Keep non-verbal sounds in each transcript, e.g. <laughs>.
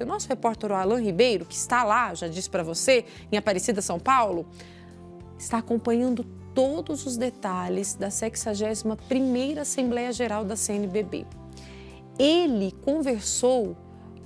O nosso repórter Alan Ribeiro, que está lá, já disse para você, em Aparecida, São Paulo, está acompanhando todos os detalhes da 61ª Assembleia Geral da CNBB. Ele conversou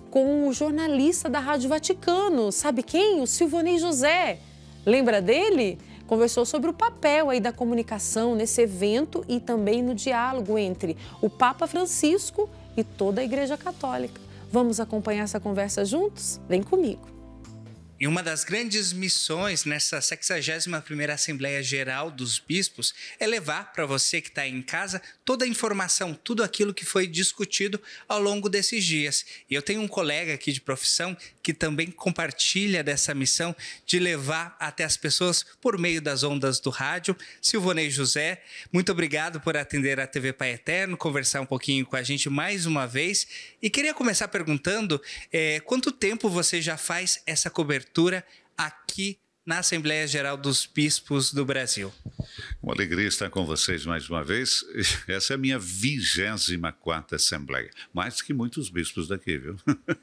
com o jornalista da Rádio Vaticano, sabe quem? O Silvonei José. Lembra dele? Conversou sobre o papel aí da comunicação nesse evento e também no diálogo entre o Papa Francisco e toda a Igreja Católica. Vamos acompanhar essa conversa juntos? Vem comigo. E uma das grandes missões nessa 61ª Assembleia Geral dos Bispos é levar para você que está em casa toda a informação, tudo aquilo que foi discutido ao longo desses dias. E eu tenho um colega aqui de profissão que também compartilha dessa missão de levar até as pessoas por meio das ondas do rádio. Silvonei José, muito obrigado por atender a TV Pai Eterno, conversar um pouquinho com a gente mais uma vez. E queria começar perguntando é, quanto tempo você já faz essa cobertura cobertura aqui na Assembleia Geral dos Bispos do Brasil. Uma alegria estar com vocês mais uma vez. <laughs> Essa é a minha 24 Assembleia, mais que muitos bispos daqui, viu? <laughs>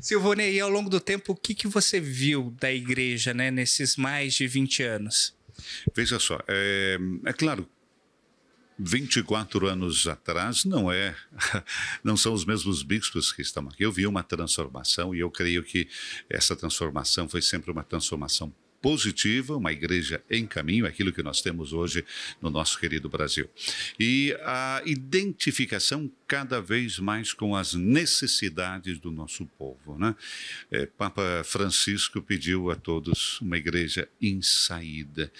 Silvonei, ao longo do tempo, o que, que você viu da igreja né, nesses mais de 20 anos? Veja só, é, é claro 24 anos atrás não é, <laughs> não são os mesmos bispos que estão aqui. Eu vi uma transformação e eu creio que essa transformação foi sempre uma transformação positiva, uma igreja em caminho, aquilo que nós temos hoje no nosso querido Brasil. E a identificação cada vez mais com as necessidades do nosso povo. Né? É, Papa Francisco pediu a todos uma igreja em saída.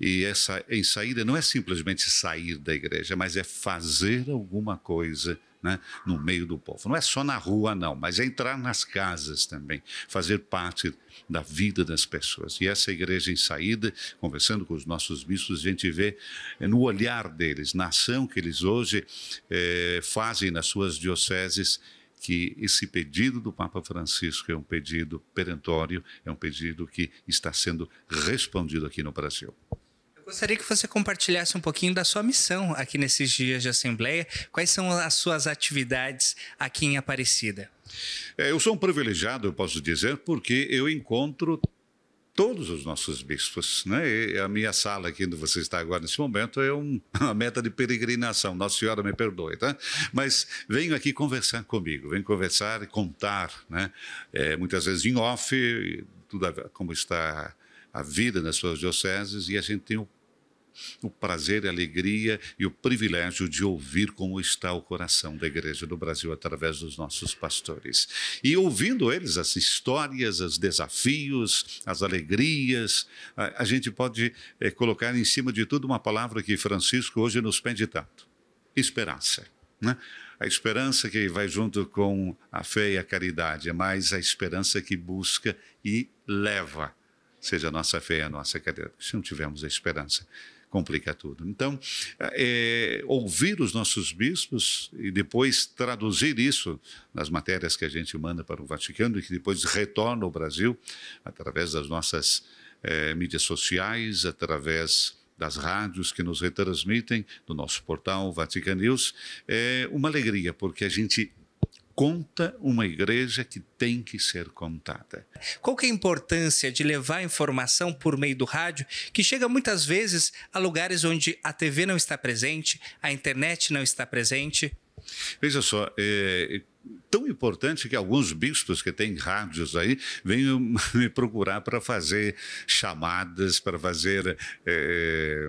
E essa em saída não é simplesmente sair da igreja, mas é fazer alguma coisa né, no meio do povo. Não é só na rua, não, mas é entrar nas casas também, fazer parte da vida das pessoas. E essa igreja em saída, conversando com os nossos bispos, a gente vê é, no olhar deles, na ação que eles hoje é, fazem nas suas dioceses, que esse pedido do Papa Francisco é um pedido perentório, é um pedido que está sendo respondido aqui no Brasil. Gostaria que você compartilhasse um pouquinho da sua missão aqui nesses dias de Assembleia. Quais são as suas atividades aqui em Aparecida? É, eu sou um privilegiado, eu posso dizer, porque eu encontro todos os nossos bispos. Né? E a minha sala aqui onde você está agora nesse momento é um, <laughs> uma meta de peregrinação. Nossa Senhora me perdoe, tá? Mas venho aqui conversar comigo, venho conversar e contar, né? É, muitas vezes em off, tudo a, como está a vida nas suas dioceses e a gente tem o o prazer, a alegria e o privilégio de ouvir como está o coração da Igreja do Brasil através dos nossos pastores. E ouvindo eles as histórias, os desafios, as alegrias, a, a gente pode é, colocar em cima de tudo uma palavra que Francisco hoje nos pede tanto: esperança. Né? A esperança que vai junto com a fé e a caridade, mais a esperança que busca e leva, seja a nossa fé e a nossa caridade. Se não tivermos a esperança, complica tudo. Então, é, ouvir os nossos bispos e depois traduzir isso nas matérias que a gente manda para o Vaticano e que depois retorna ao Brasil através das nossas é, mídias sociais, através das rádios que nos retransmitem, do nosso portal Vatican News, é uma alegria, porque a gente conta uma igreja que tem que ser contada. Qual que é a importância de levar informação por meio do rádio, que chega muitas vezes a lugares onde a TV não está presente, a internet não está presente? Veja só, é, tão importante que alguns bispos que têm rádios aí venham <laughs> me procurar para fazer chamadas, para fazer é,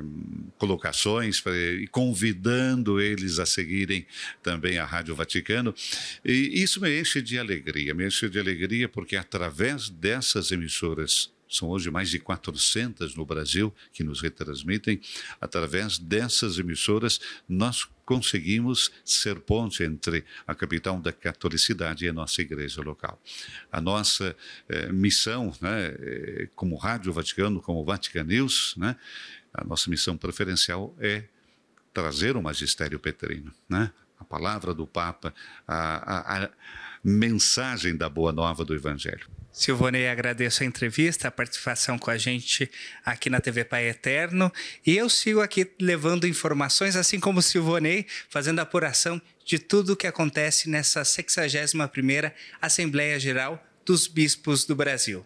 colocações, pra, e convidando eles a seguirem também a Rádio Vaticano. E isso me enche de alegria, me enche de alegria porque através dessas emissoras são hoje mais de 400 no Brasil que nos retransmitem. Através dessas emissoras, nós conseguimos ser ponte entre a capital da catolicidade e a nossa igreja local. A nossa eh, missão, né, eh, como Rádio Vaticano, como Vatican News, né, a nossa missão preferencial é trazer o magistério petrino, né? a palavra do Papa, a, a, a mensagem da boa nova do Evangelho. Silvonei, agradeço a entrevista, a participação com a gente aqui na TV Pai Eterno. E eu sigo aqui levando informações, assim como Silvonei, fazendo apuração de tudo o que acontece nessa 61ª Assembleia Geral dos Bispos do Brasil.